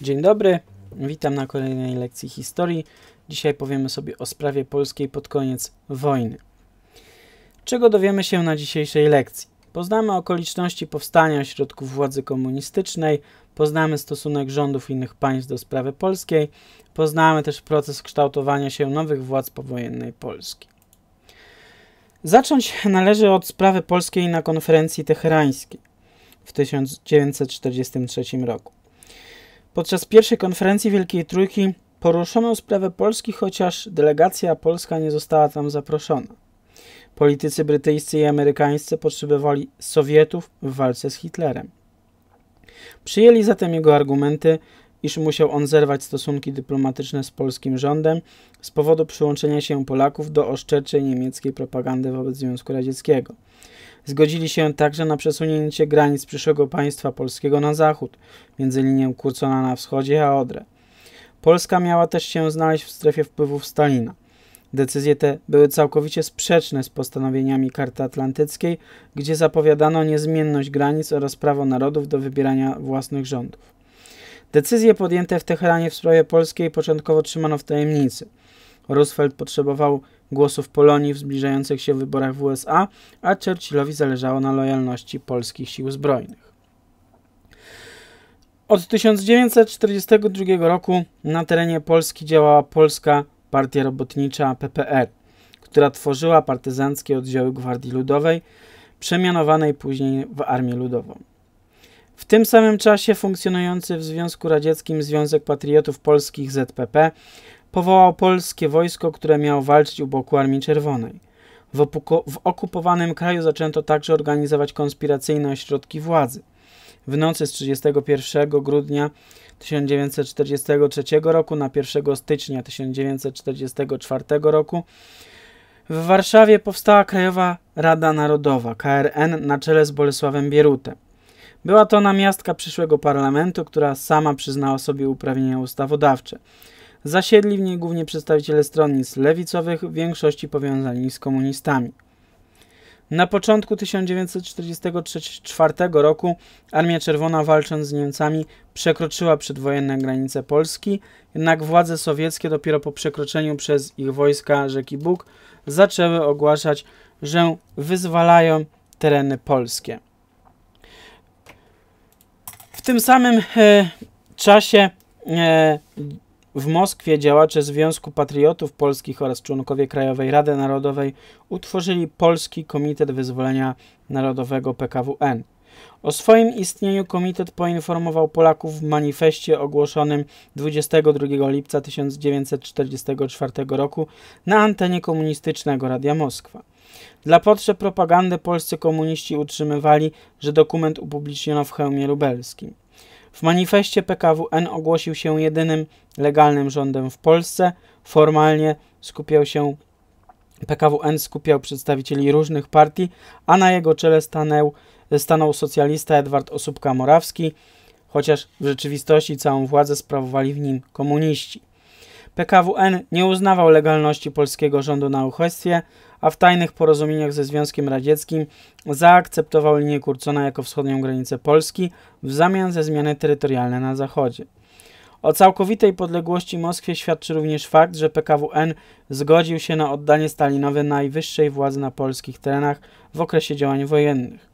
Dzień dobry, witam na kolejnej lekcji historii. Dzisiaj powiemy sobie o sprawie polskiej pod koniec wojny. Czego dowiemy się na dzisiejszej lekcji? Poznamy okoliczności powstania ośrodków władzy komunistycznej, poznamy stosunek rządów innych państw do sprawy polskiej, poznamy też proces kształtowania się nowych władz powojennej Polski. Zacząć należy od sprawy polskiej na konferencji teherańskiej w 1943 roku. Podczas pierwszej konferencji Wielkiej Trójki poruszono sprawę Polski, chociaż delegacja polska nie została tam zaproszona. Politycy brytyjscy i amerykańscy potrzebowali Sowietów w walce z Hitlerem. Przyjęli zatem jego argumenty, iż musiał on zerwać stosunki dyplomatyczne z polskim rządem z powodu przyłączenia się Polaków do oszczerczej niemieckiej propagandy wobec Związku Radzieckiego. Zgodzili się także na przesunięcie granic przyszłego państwa polskiego na zachód, między linią Kurcona na wschodzie a Odrę. Polska miała też się znaleźć w strefie wpływów Stalina. Decyzje te były całkowicie sprzeczne z postanowieniami Karty Atlantyckiej, gdzie zapowiadano niezmienność granic oraz prawo narodów do wybierania własnych rządów. Decyzje podjęte w Teheranie w sprawie polskiej początkowo trzymano w tajemnicy. Roosevelt potrzebował głosów Polonii w zbliżających się wyborach w USA, a Churchillowi zależało na lojalności polskich sił zbrojnych. Od 1942 roku na terenie Polski działała Polska Partia Robotnicza PPR, która tworzyła partyzanckie oddziały Gwardii Ludowej, przemianowanej później w Armię Ludową. W tym samym czasie funkcjonujący w Związku Radzieckim Związek Patriotów Polskich ZPP powołał polskie wojsko, które miało walczyć u boku Armii Czerwonej. W, w okupowanym kraju zaczęto także organizować konspiracyjne ośrodki władzy. W nocy z 31 grudnia 1943 roku na 1 stycznia 1944 roku w Warszawie powstała Krajowa Rada Narodowa, KRN, na czele z Bolesławem Bierutem. Była to namiastka przyszłego parlamentu, która sama przyznała sobie uprawnienia ustawodawcze. Zasiedli w niej głównie przedstawiciele stronnic lewicowych, w większości powiązani z komunistami. Na początku 1944 roku Armia Czerwona walcząc z Niemcami przekroczyła przedwojenne granice Polski, jednak władze sowieckie dopiero po przekroczeniu przez ich wojska rzeki Bóg zaczęły ogłaszać, że wyzwalają tereny polskie. W tym samym e, czasie e, w Moskwie działacze Związku Patriotów Polskich oraz członkowie Krajowej Rady Narodowej utworzyli Polski Komitet Wyzwolenia Narodowego PKWN. O swoim istnieniu komitet poinformował Polaków w manifestie ogłoszonym 22 lipca 1944 roku na antenie komunistycznego Radia Moskwa. Dla potrzeb propagandy polscy komuniści utrzymywali, że dokument upubliczniono w hełmie lubelskim. W manifestie PKWN ogłosił się jedynym legalnym rządem w Polsce. Formalnie skupiał się PKWN skupiał przedstawicieli różnych partii, a na jego czele stanął, stanął socjalista Edward Osóbka-Morawski, chociaż w rzeczywistości całą władzę sprawowali w nim komuniści. PKWN nie uznawał legalności polskiego rządu na uchodźstwie, a w tajnych porozumieniach ze Związkiem Radzieckim zaakceptował linię Kurcona jako wschodnią granicę Polski w zamian za zmiany terytorialne na zachodzie. O całkowitej podległości Moskwie świadczy również fakt, że PKWN zgodził się na oddanie Stalinowi najwyższej władzy na polskich terenach w okresie działań wojennych.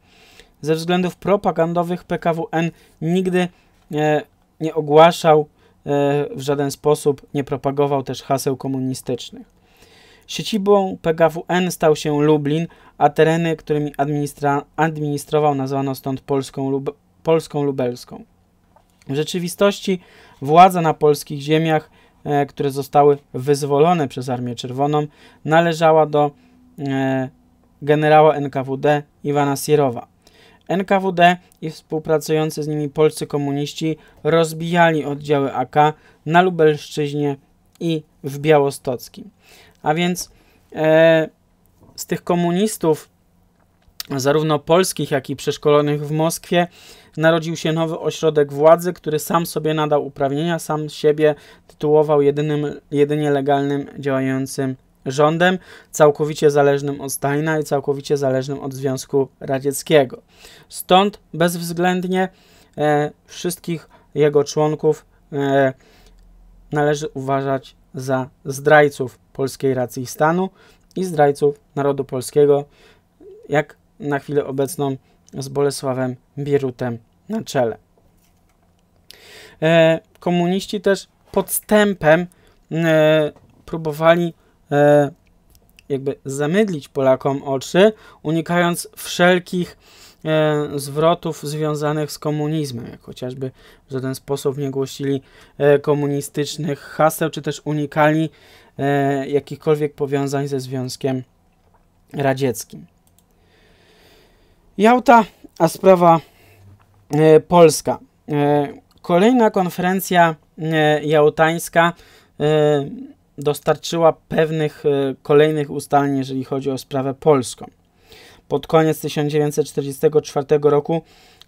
Ze względów propagandowych PKWN nigdy nie, nie ogłaszał w żaden sposób, nie propagował też haseł komunistycznych. Siedzibą PKWN stał się Lublin, a tereny, którymi administra administrował, nazwano stąd Polską, Lub Polską Lubelską. W rzeczywistości władza na polskich ziemiach, e, które zostały wyzwolone przez Armię Czerwoną, należała do e, generała NKWD Iwana Sierowa. NKWD i współpracujący z nimi polscy komuniści rozbijali oddziały AK na Lubelszczyźnie i w Białostockim. A więc e, z tych komunistów, zarówno polskich, jak i przeszkolonych w Moskwie, narodził się nowy ośrodek władzy, który sam sobie nadał uprawnienia, sam siebie tytułował jedynym, jedynie legalnym działającym rządem, całkowicie zależnym od Stalina i całkowicie zależnym od Związku Radzieckiego. Stąd bezwzględnie e, wszystkich jego członków e, należy uważać za zdrajców polskiej racji stanu i zdrajców narodu polskiego, jak na chwilę obecną z Bolesławem Bierutem na czele. E, komuniści też podstępem e, próbowali e, jakby zamydlić Polakom oczy, unikając wszelkich e, zwrotów związanych z komunizmem, jak chociażby w żaden sposób nie głosili e, komunistycznych haseł, czy też unikali jakichkolwiek powiązań ze Związkiem Radzieckim. Jałta, a sprawa polska. Kolejna konferencja jałtańska dostarczyła pewnych e, kolejnych ustaleń, jeżeli chodzi o sprawę polską. Pod koniec 1944 roku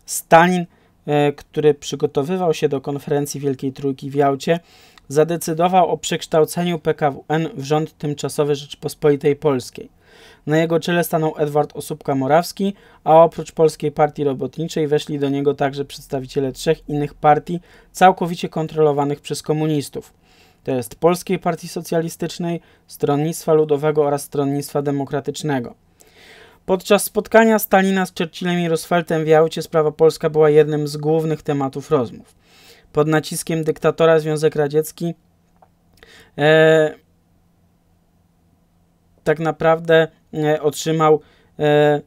Stalin, e, który przygotowywał się do konferencji Wielkiej Trójki w Jałcie, zadecydował o przekształceniu PKWN w rząd tymczasowy Rzeczypospolitej Polskiej. Na jego czele stanął Edward Osóbka-Morawski, a oprócz Polskiej Partii Robotniczej weszli do niego także przedstawiciele trzech innych partii całkowicie kontrolowanych przez komunistów – to jest Polskiej Partii Socjalistycznej, Stronnictwa Ludowego oraz Stronnictwa Demokratycznego. Podczas spotkania Stalina z Churchillem i Rooseveltem w Jałcie sprawa polska była jednym z głównych tematów rozmów. Pod naciskiem dyktatora Związek Radziecki e, tak naprawdę e, otrzymał e,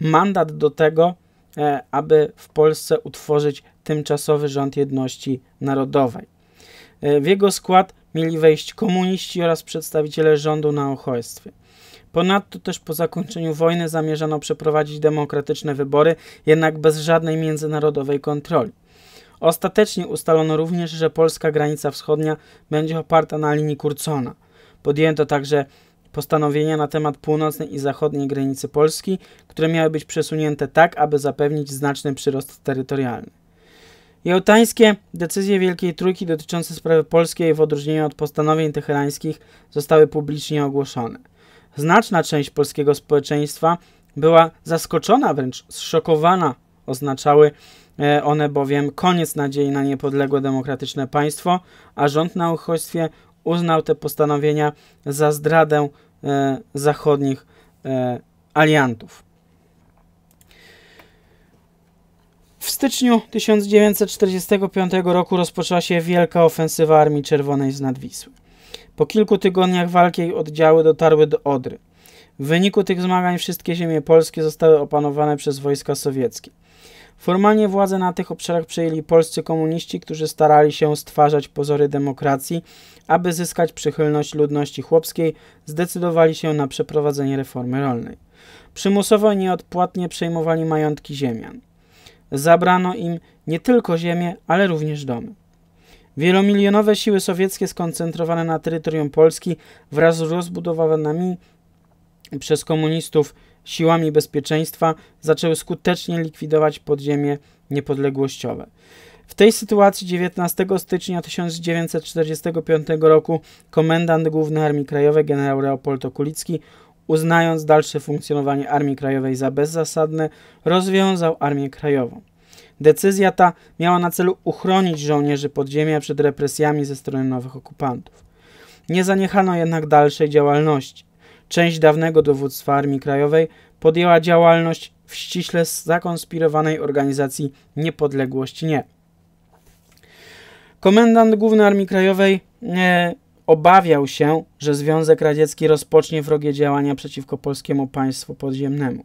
mandat do tego, e, aby w Polsce utworzyć tymczasowy rząd jedności narodowej. E, w jego skład mieli wejść komuniści oraz przedstawiciele rządu na uchodźstwie. Ponadto też po zakończeniu wojny zamierzano przeprowadzić demokratyczne wybory, jednak bez żadnej międzynarodowej kontroli. Ostatecznie ustalono również, że polska granica wschodnia będzie oparta na linii Kurcona. Podjęto także postanowienia na temat północnej i zachodniej granicy Polski, które miały być przesunięte tak, aby zapewnić znaczny przyrost terytorialny. Jałtańskie decyzje Wielkiej Trójki dotyczące sprawy polskiej w odróżnieniu od postanowień teherańskich zostały publicznie ogłoszone. Znaczna część polskiego społeczeństwa była zaskoczona, wręcz zszokowana. Oznaczały e, one bowiem koniec nadziei na niepodległe demokratyczne państwo, a rząd na uchodźstwie uznał te postanowienia za zdradę e, zachodnich e, aliantów. Styczniu 1945 roku rozpoczęła się wielka ofensywa Armii Czerwonej z Nadwisły. Po kilku tygodniach walki oddziały dotarły do Odry. W wyniku tych zmagań wszystkie ziemie polskie zostały opanowane przez wojska sowieckie. Formalnie władzę na tych obszarach przejęli polscy komuniści, którzy starali się stwarzać pozory demokracji, aby zyskać przychylność ludności chłopskiej, zdecydowali się na przeprowadzenie reformy rolnej. Przymusowo i nieodpłatnie przejmowali majątki ziemian zabrano im nie tylko ziemię, ale również domy. Wielomilionowe siły sowieckie skoncentrowane na terytorium Polski wraz z rozbudowanymi przez komunistów siłami bezpieczeństwa zaczęły skutecznie likwidować podziemie niepodległościowe. W tej sytuacji 19 stycznia 1945 roku komendant główny Armii Krajowej generał Leopold Okulicki uznając dalsze funkcjonowanie Armii Krajowej za bezzasadne, rozwiązał Armię Krajową. Decyzja ta miała na celu uchronić żołnierzy podziemia przed represjami ze strony nowych okupantów. Nie zaniechano jednak dalszej działalności. Część dawnego dowództwa Armii Krajowej podjęła działalność w ściśle zakonspirowanej organizacji Niepodległość Nie. Komendant Główny Armii Krajowej e, obawiał się, że Związek Radziecki rozpocznie wrogie działania przeciwko polskiemu państwu podziemnemu.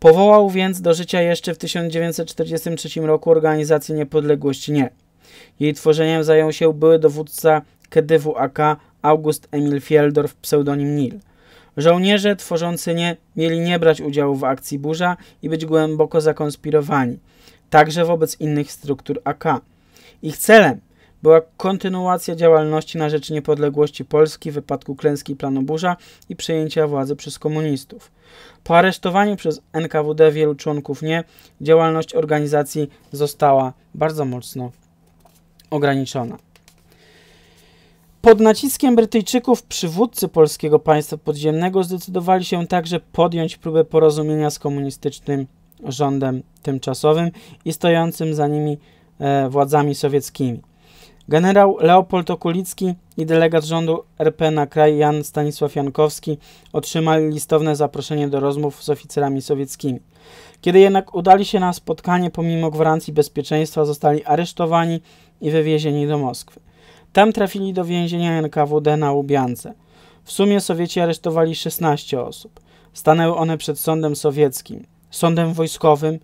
Powołał więc do życia jeszcze w 1943 roku organizację Niepodległość Nie. Jej tworzeniem zajął się były dowódca KDW AK August Emil Fieldorf, pseudonim Nil. Żołnierze tworzący nie mieli nie brać udziału w akcji Burza i być głęboko zakonspirowani, także wobec innych struktur AK. Ich celem była kontynuacja działalności na rzecz niepodległości Polski w wypadku klęski planu Burza i przejęcia władzy przez komunistów. Po aresztowaniu przez NKWD wielu członków nie, działalność organizacji została bardzo mocno ograniczona. Pod naciskiem Brytyjczyków przywódcy polskiego państwa podziemnego zdecydowali się także podjąć próbę porozumienia z komunistycznym rządem tymczasowym i stojącym za nimi e, władzami sowieckimi. Generał Leopold Okulicki i delegat rządu RP na kraj Jan Stanisław Jankowski otrzymali listowne zaproszenie do rozmów z oficerami sowieckimi. Kiedy jednak udali się na spotkanie, pomimo gwarancji bezpieczeństwa, zostali aresztowani i wywiezieni do Moskwy. Tam trafili do więzienia NKWD na Łubiance. W sumie Sowieci aresztowali 16 osób. Stanęły one przed sądem sowieckim, sądem wojskowym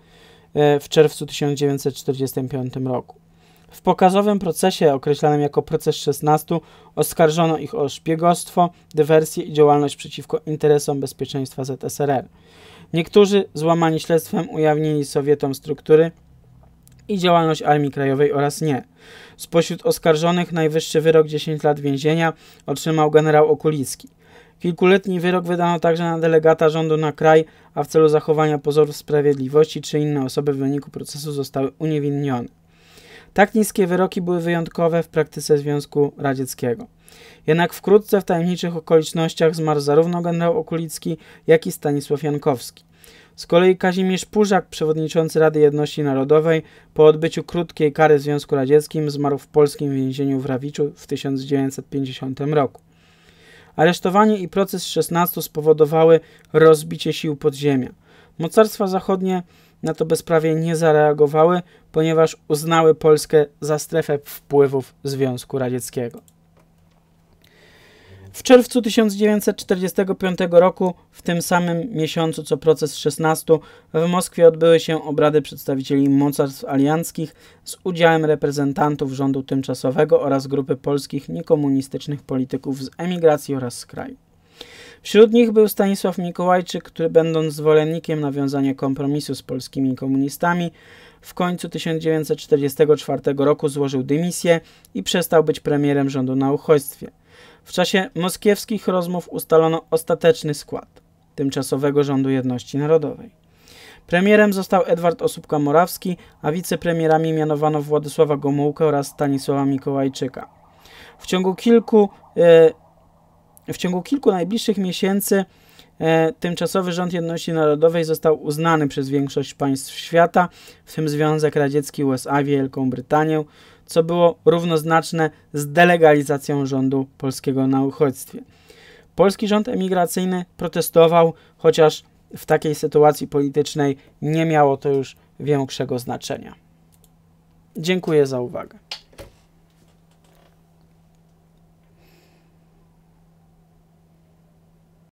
e, w czerwcu 1945 roku. W pokazowym procesie, określanym jako proces 16, oskarżono ich o szpiegostwo, dywersję i działalność przeciwko interesom bezpieczeństwa ZSRR. Niektórzy, złamani śledztwem, ujawnili Sowietom struktury i działalność Armii Krajowej oraz nie. Spośród oskarżonych najwyższy wyrok 10 lat więzienia otrzymał generał Okulicki. Kilkuletni wyrok wydano także na delegata rządu na kraj, a w celu zachowania pozorów sprawiedliwości czy inne osoby w wyniku procesu zostały uniewinnione. Tak niskie wyroki były wyjątkowe w praktyce Związku Radzieckiego. Jednak wkrótce w tajemniczych okolicznościach zmarł zarówno generał Okulicki, jak i Stanisław Jankowski. Z kolei Kazimierz Purzak, przewodniczący Rady Jedności Narodowej, po odbyciu krótkiej kary w Związku Radzieckim zmarł w polskim więzieniu w Rawiczu w 1950 roku. Aresztowanie i proces 16 spowodowały rozbicie sił podziemia. Mocarstwa zachodnie na to bezprawie nie zareagowały, ponieważ uznały Polskę za strefę wpływów Związku Radzieckiego. W czerwcu 1945 roku, w tym samym miesiącu co proces 16, w Moskwie odbyły się obrady przedstawicieli mocarstw alianckich z udziałem reprezentantów rządu tymczasowego oraz grupy polskich niekomunistycznych polityków z emigracji oraz z kraju. Wśród nich był Stanisław Mikołajczyk, który będąc zwolennikiem nawiązania kompromisu z polskimi komunistami, w końcu 1944 roku złożył dymisję i przestał być premierem rządu na uchodźstwie. W czasie moskiewskich rozmów ustalono ostateczny skład tymczasowego rządu jedności narodowej. Premierem został Edward Osóbka-Morawski, a wicepremierami mianowano Władysława Gomułkę oraz Stanisława Mikołajczyka. W ciągu kilku e, w ciągu kilku najbliższych miesięcy e, tymczasowy rząd jedności narodowej został uznany przez większość państw świata, w tym Związek Radziecki, USA, Wielką Brytanię, co było równoznaczne z delegalizacją rządu polskiego na uchodźstwie. Polski rząd emigracyjny protestował, chociaż w takiej sytuacji politycznej nie miało to już większego znaczenia. Dziękuję za uwagę.